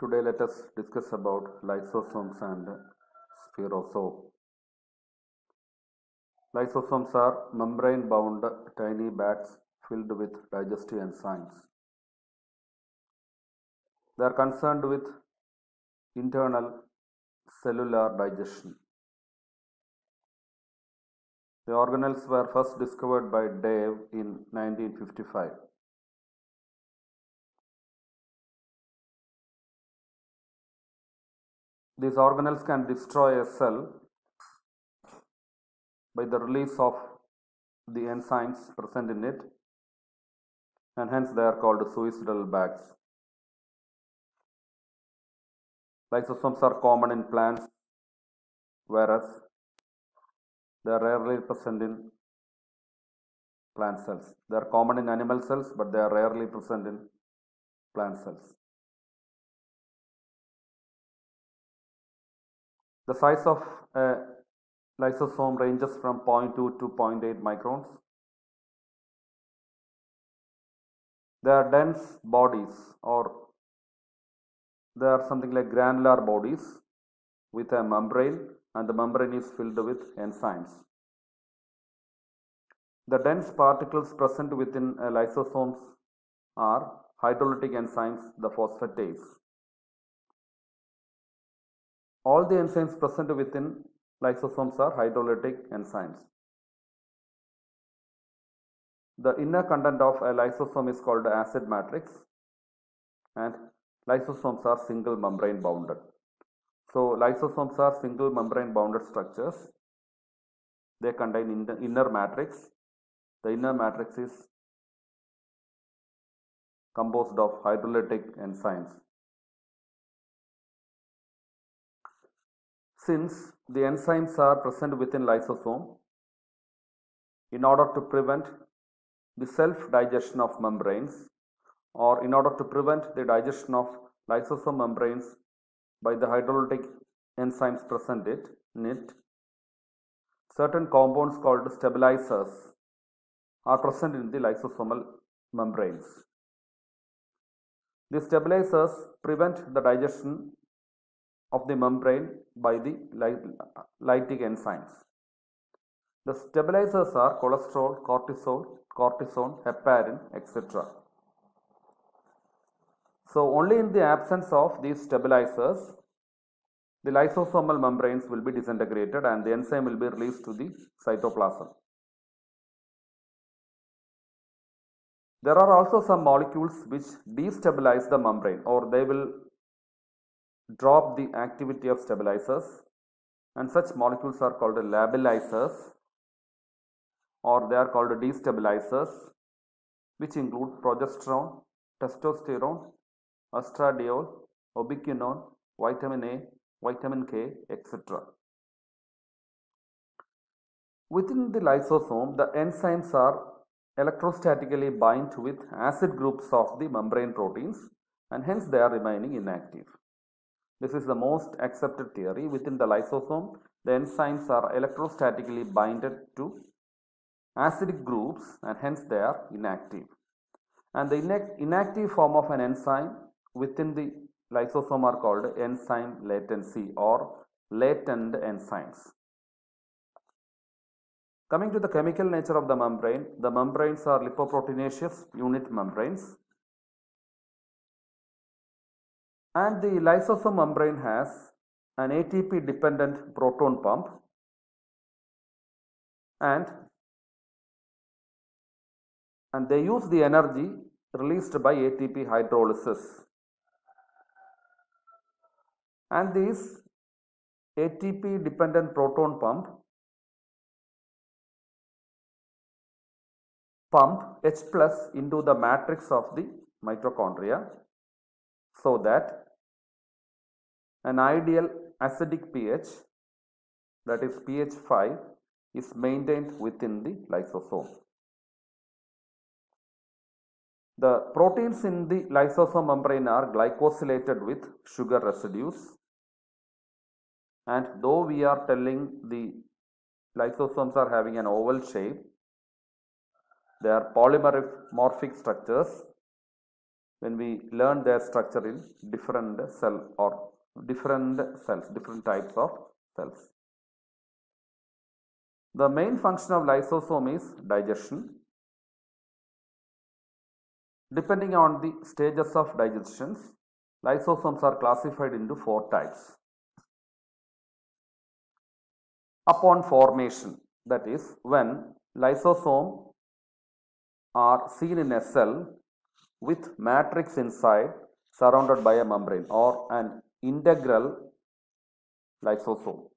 Today let us discuss about lysosomes and spherosome. Lysosomes are membrane bound tiny bags filled with digestive enzymes. They are concerned with internal cellular digestion. The organelles were first discovered by de Duve in 1955. These organelles can destroy a cell by the release of the enzymes present in it and hence they are called suicidal bags. Lysosomes are common in plants whereas they are rarely present in plant cells. They are common in animal cells but they are rarely present in plant cells. The size of a lysosome ranges from 0.2 to 0.8 microns. They are dense bodies or they are something like granular bodies with a membrane and the membrane is filled with enzymes. The dense particles present within uh, lysosomes are hydrolytic enzymes, the phosphatase. All the enzymes present within lysosomes are hydrolytic enzymes. The inner content of a lysosome is called acid matrix and lysosomes are single membrane bounded. So lysosomes are single membrane bounded structures. They contain inner matrix. The inner matrix is composed of hydrolytic enzymes. Since the enzymes are present within lysosome, in order to prevent the self-digestion of membranes or in order to prevent the digestion of lysosome membranes by the hydrolytic enzymes present in it, certain compounds called stabilizers are present in the lysosomal membranes. The stabilizers prevent the digestion of the membrane by the lytic enzymes. The stabilizers are cholesterol, cortisol, cortisone, heparin, etc. So only in the absence of these stabilizers, the lysosomal membranes will be disintegrated and the enzyme will be released to the cytoplasm. There are also some molecules which destabilize the membrane or they will drop the activity of stabilizers and such molecules are called labilizers or they are called destabilizers which include progesterone, testosterone, estradiol, ubiquinone, vitamin A, vitamin K, etc. Within the lysosome, the enzymes are electrostatically bind with acid groups of the membrane proteins and hence they are remaining inactive. This is the most accepted theory. Within the lysosome, the enzymes are electrostatically binded to acidic groups and hence they are inactive. And the inactive form of an enzyme within the lysosome are called enzyme latency or latent enzymes. Coming to the chemical nature of the membrane, the membranes are lipoproteinaceous unit membranes and the lysosome membrane has an ATP dependent proton pump. And and they use the energy released by ATP hydrolysis. And this ATP dependent proton pump pump H plus into the matrix of the mitochondria so that an ideal acidic pH that is pH 5 is maintained within the lysosome. The proteins in the lysosome membrane are glycosylated with sugar residues and though we are telling the lysosomes are having an oval shape, they are polymorphic structures. when we learn their structure in different cell or different cells, different types of cells. The main function of lysosome is digestion. Depending on the stages of digestions, lysosomes are classified into four types. Upon formation, that is, when lysosome are seen in a cell with matrix inside surrounded by a membrane or an integral lysosome.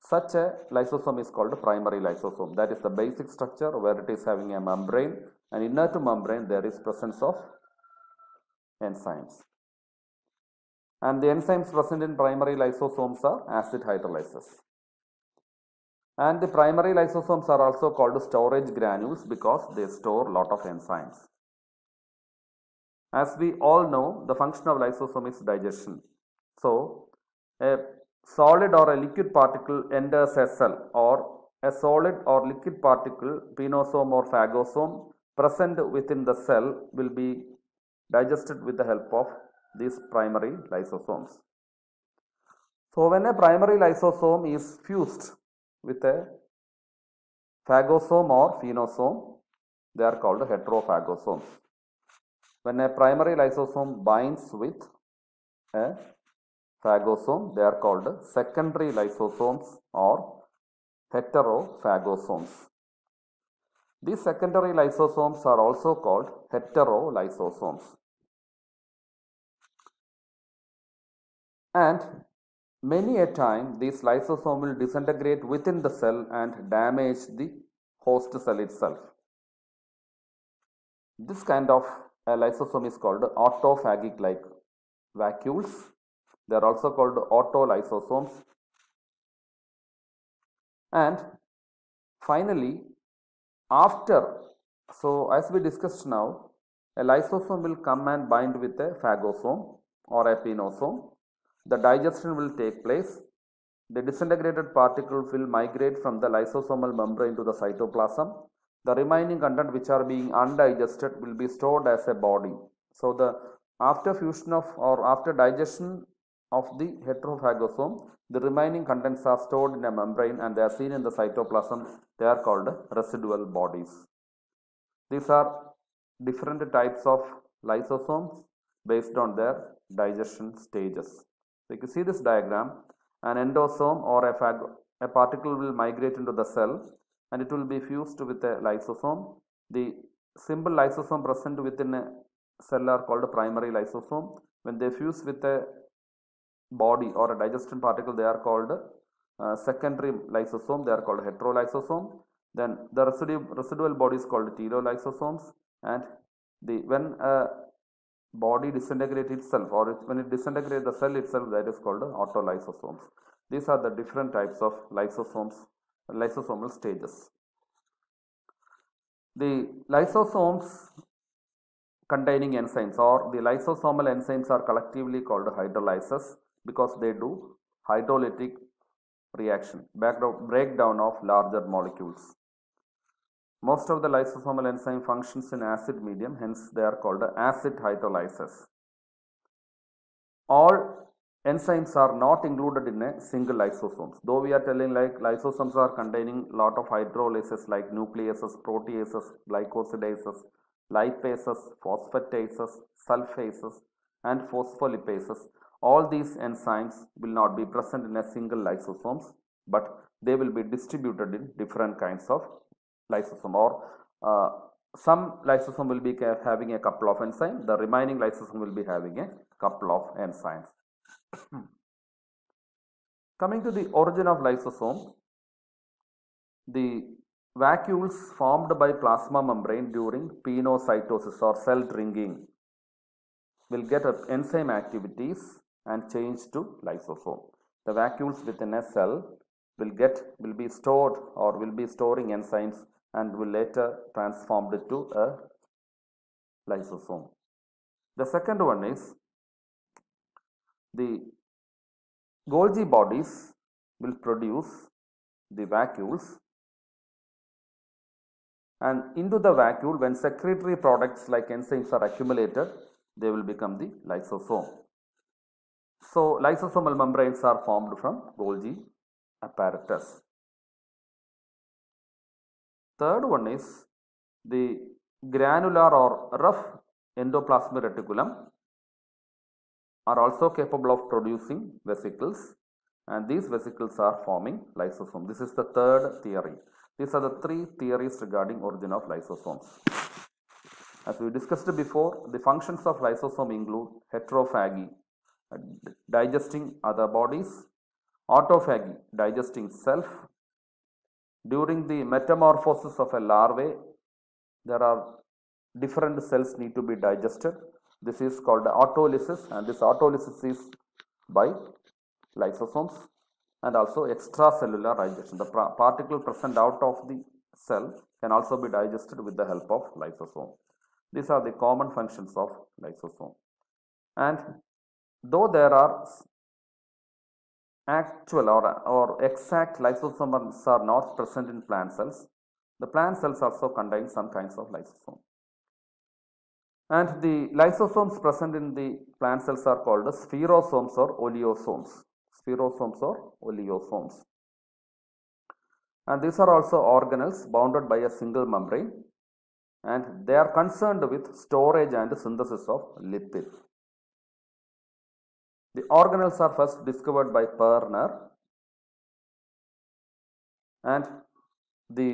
Such a lysosome is called primary lysosome. That is the basic structure where it is having a membrane and inner to membrane there is presence of enzymes. And the enzymes present in primary lysosomes are acid hydrolases. And the primary lysosomes are also called storage granules because they store lot of enzymes. As we all know, the function of lysosome is digestion. So, a solid or a liquid particle enters a cell or a solid or liquid particle, pinosome or phagosome present within the cell will be digested with the help of these primary lysosomes. So, when a primary lysosome is fused with a phagosome or pinosome, they are called heterophagosomes. When a primary lysosome binds with a phagosome, they are called secondary lysosomes or heterophagosomes. These secondary lysosomes are also called heterolysosomes. And many a time these lysosomes will disintegrate within the cell and damage the host cell itself. This kind of a lysosome is called autophagic like vacuoles. They are also called autolysosomes. And finally, after, so as we discussed now, a lysosome will come and bind with a phagosome or a pinosome. The digestion will take place. The disintegrated particles will migrate from the lysosomal membrane to the cytoplasm. The remaining content which are being undigested will be stored as a body. So the after fusion of or after digestion of the heterophagosome, the remaining contents are stored in a membrane and they are seen in the cytoplasm. They are called residual bodies. These are different types of lysosomes based on their digestion stages. So you can see this diagram, an endosome or a, a particle will migrate into the cell and it will be fused with a lysosome. The simple lysosome present within a cell are called primary lysosome. When they fuse with a body or a digestion particle, they are called uh, secondary lysosome. They are called heterolysosome. Then the residual, residual body is called telolysosomes. And the when a body disintegrates itself or it, when it disintegrates the cell itself, that is called autolysosomes. These are the different types of lysosomes, lysosomal stages. The lysosomes containing enzymes or the lysosomal enzymes are collectively called hydrolases because they do hydrolytic reaction, breakdown of larger molecules. Most of the lysosomal enzyme functions in acid medium, hence they are called acid hydrolases. All enzymes are not included in a single lysosomes. Though we are telling like lysosomes are containing lot of hydrolases like nucleases, proteases, glycosidases, lipases, phosphatases, sulfases and phospholipases. All these enzymes will not be present in a single lysosomes but they will be distributed in different kinds of lysosome or uh, some lysosome will be having a couple of enzymes, the remaining lysosome will be having a couple of enzymes. Coming to the origin of lysosome, the vacuoles formed by plasma membrane during pinocytosis or cell drinking will get enzyme activities and change to lysosome. The vacuoles within a cell will get will be stored or will be storing enzymes and will later transformed to a lysosome. The second one is the Golgi bodies will produce the vacuoles and into the vacuole when secretory products like enzymes are accumulated they will become the lysosome. So lysosomal membranes are formed from Golgi apparatus. Third one is the granular or rough endoplasmic reticulum are also capable of producing vesicles and these vesicles are forming lysosome. This is the third theory. These are the three theories regarding origin of lysosomes. As we discussed before, the functions of lysosome include heterophagy, uh, digesting other bodies, autophagy, digesting self. During the metamorphosis of a larvae, there are different cells need to be digested. This is called autolysis and this autolysis is by lysosomes and also extracellular digestion. The particle present out of the cell can also be digested with the help of lysosome. These are the common functions of lysosome. And though there are actual or, or exact lysosomes are not present in plant cells, the plant cells also contain some kinds of lysosome. And the lysosomes present in the plant cells are called as spherosomes or oleosomes. Spherosomes or oleosomes. And these are also organelles bounded by a single membrane and they are concerned with storage and synthesis of lipid. The organelles are first discovered by Perner and the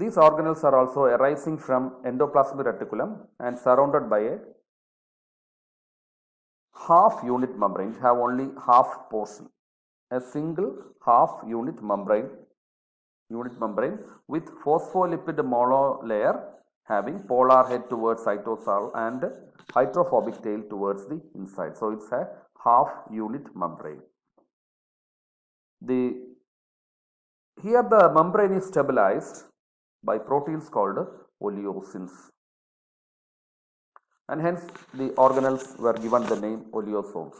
these organelles are also arising from endoplasmic reticulum and surrounded by a half unit membrane, have only half portion, a single half unit membrane, unit membrane with phospholipid monolayer having polar head towards cytosol and hydrophobic tail towards the inside. So, it is a half unit membrane. The here the membrane is stabilized by proteins called oleosins and hence the organelles were given the name oleosomes.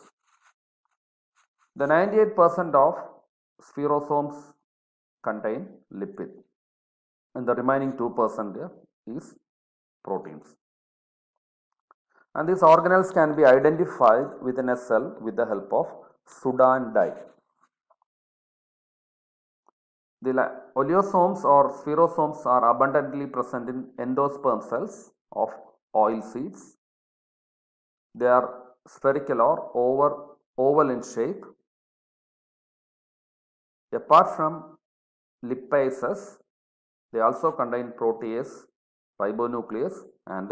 The 98% of spherosomes contain lipid and the remaining 2% is proteins. And these organelles can be identified within a cell with the help of Sudan dye. The oleosomes or spherosomes are abundantly present in endosperm cells of oil seeds. They are spherical or over, oval in shape. Apart from lipases, they also contain protease, ribonuclease and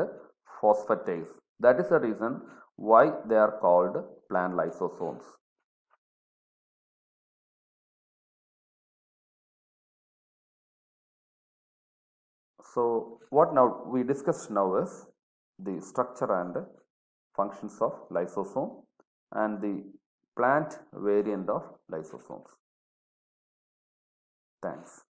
phosphatase. That is the reason why they are called plant lysosomes. So, what now we discussed now is the structure and functions of lysosome and the plant variant of lysosomes. Thanks.